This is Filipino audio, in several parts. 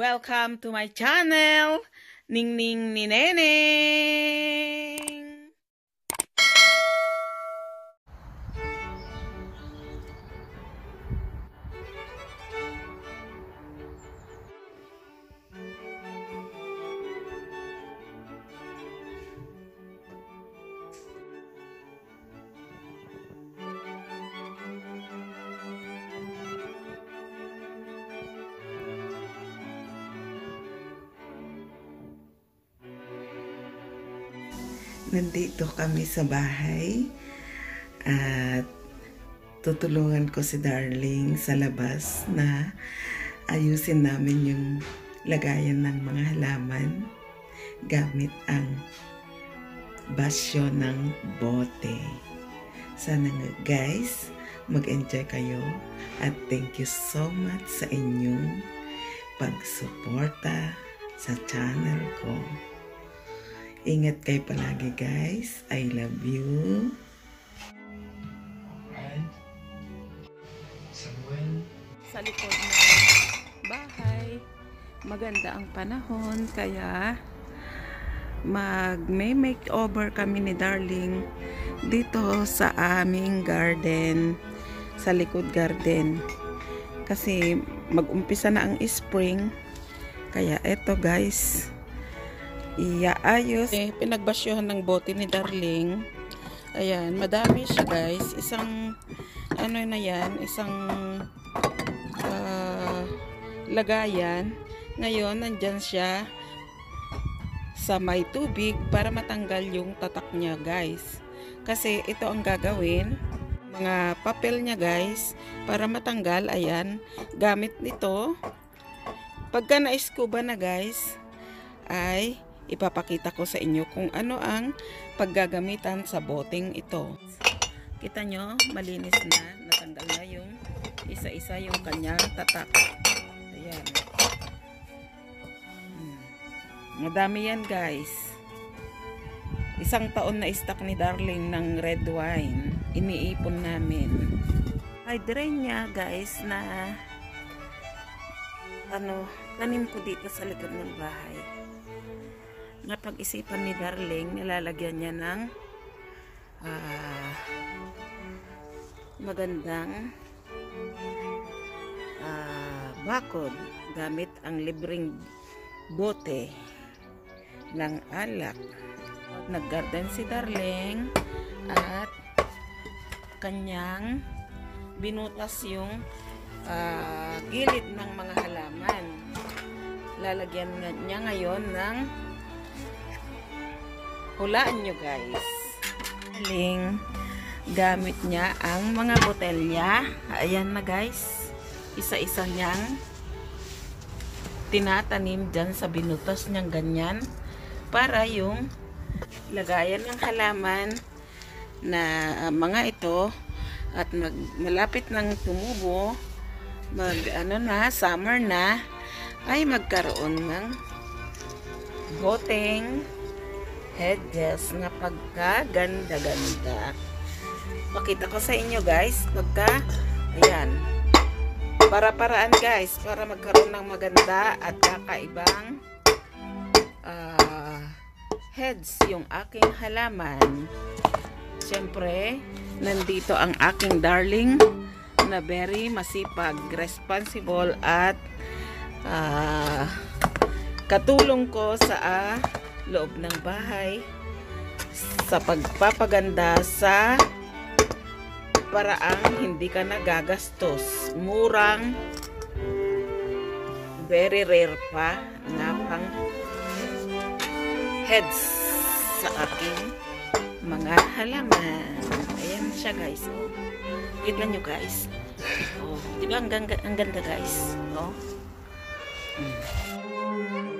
Welcome to my channel, Ning Ning ni Neneng. Nandito kami sa bahay at tutulungan ko si Darling sa labas na ayusin namin yung lagayan ng mga halaman gamit ang basyo ng bote. Sana nga guys, mag-enjoy kayo at thank you so much sa inyong pagsuporta sa channel ko. Ingat kayo palagi guys. I love you. And Samuel, Sa likod ng bahay, maganda ang panahon, kaya mag may makeover kami ni Darling dito sa aming garden, sa likod garden. Kasi mag-umpisa na ang spring, kaya eto guys, iaayos. Eh, pinagbasyohan ng bote ni Darling. Ayan, madami siya guys. Isang, ano na yan, isang ah, lagayan. Ngayon, nandyan siya sa may tubig para matanggal yung tatak niya guys. Kasi ito ang gagawin. Mga papel niya guys para matanggal. Ayan, gamit nito. Pagka na-scuba na guys, ay ipapakita ko sa inyo kung ano ang paggagamitan sa boteng ito. Kita nyo, malinis na. Natanggal na yung isa-isa yung kanyang tatak. Ayan. Hmm. Madami yan guys. Isang taon na stock ni Darling ng red wine. Iniipon namin. Niya guys na ano, tanim ko dito sa likod ng bahay napag-isipan ni Darling, nilalagyan niya ng ah, magandang ah, bakod gamit ang libreng bote ng alak. Naggarden si Darling at kanyang binutas yung ah, gilid ng mga halaman. Lalagyan niya ngayon ng Hulaan nyo guys. Aling gamit niya ang mga botelya. Ayan na guys. Isa-isa niyang tinatanim dyan sa binutos niyang ganyan. Para yung lagayan ng halaman na uh, mga ito at mag, malapit ng tumubo mag ano na summer na ay magkaroon ng boteng hedges na pagkaganda-ganda. Pakita ko sa inyo guys, pagka, ayan, para-paraan guys, para magkaroon ng maganda at kakaibang uh, heads yung aking halaman. Siyempre, nandito ang aking darling na very masipag, responsible at uh, katulong ko sa uh, loob ng bahay sa pagpapaganda sa paraang hindi ka nagagastos. Murang very rare pa na pang heads sa aking mga halaman. Ayan siya guys. Oh. Tignan nyo guys. Oh, di ba ang, ganda, ang ganda guys? Oh. Hmm.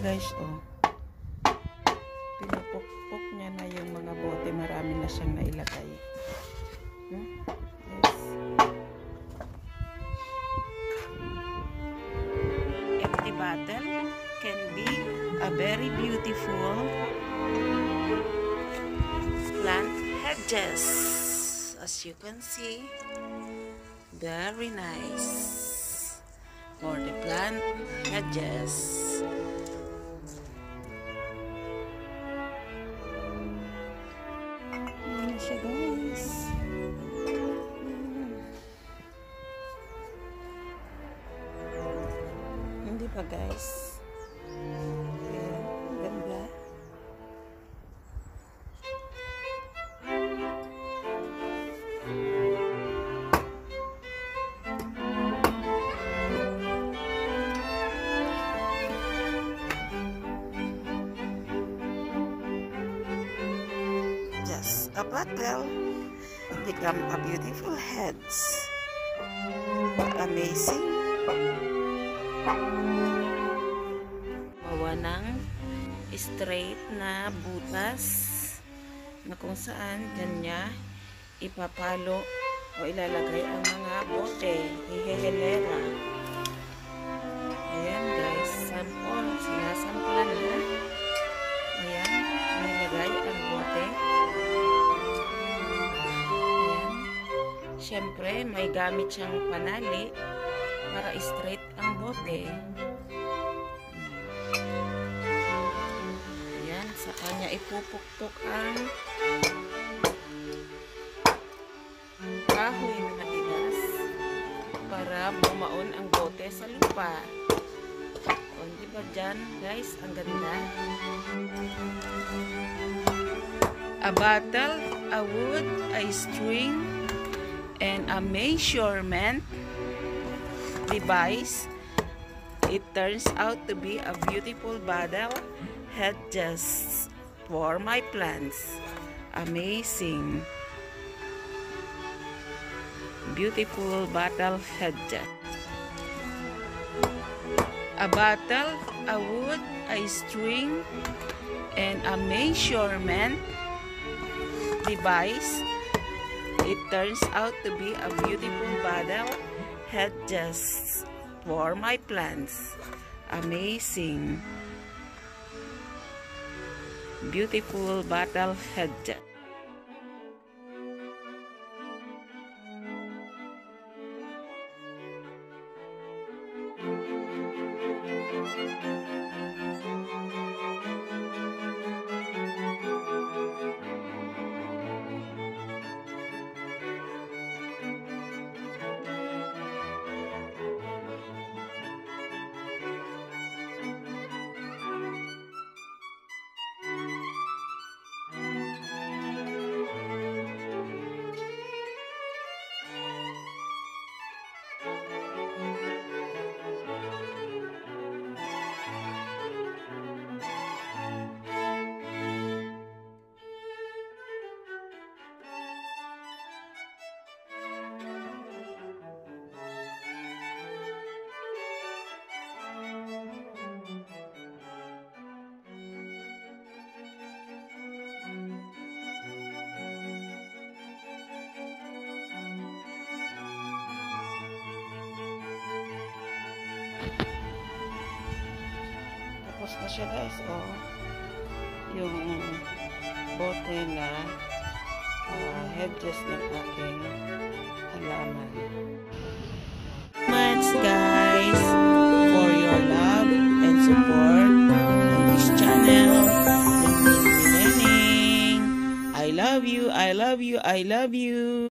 Guys, oh. Pinupukpok niya na yung mga bote. Marami na siyang nailagay. Hmm? Yes. Empty bottle can be a very beautiful plant hedges. As you can see, very nice for the plant hedges. Siya guys. Mm. Hindi pa guys. Bottle become a beautiful heads. Amazing. Bawa ng straight na butas na kung saan kanya ipapalo o ilalagay ang mga bote, hihehelera. May gamit siyang panali para straight ang bote. Ayan, sa kanya ipupuktok ang kahoy na matigas para bumaon ang bote sa lupa. O, di ba dyan, guys? Ang ganda. A bottle, a wood, a string, and a measurement device. It turns out to be a beautiful bottle head just for my plants. Amazing. Beautiful bottle head. A bottle, a wood, a string, and a measurement device. It turns out to be a beautiful bottle head just for my plants. Amazing. Beautiful bottle head just. Tapos na siya guys, oh. Yung bote na uh, hedges ng aking halaman. Much guys for your love and support on this channel. I love you, I love you, I love you.